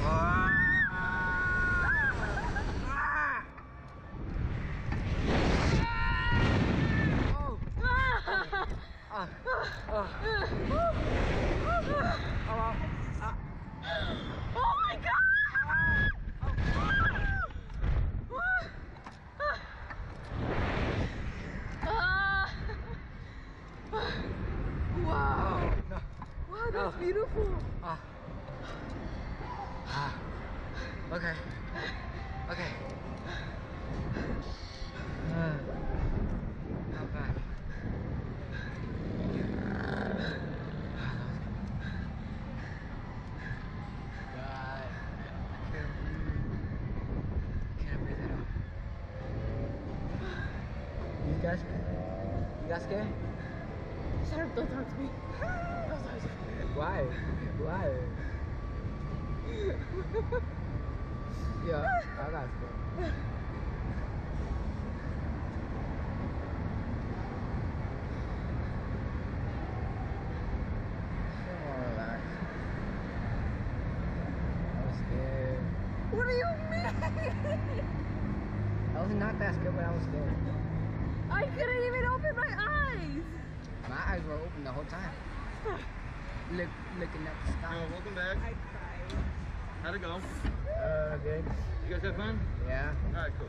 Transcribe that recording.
Wow, that's beautiful. Ah. Okay. Okay. Uh, not bad. Can't breathe. Can't breathe at all. You guys? You guys scared? Shut up, don't talk to me. Don't talk to me. Why? Why? Yeah, I got scared. Come on, relax. I was scared. What do you mean? I was not that scared, but I was scared. I couldn't even open my eyes. My eyes were open the whole time. Look, looking at the Yo, sky. welcome back. I cried. How'd it go? Uh, good. You guys have fun? Yeah. All right, cool.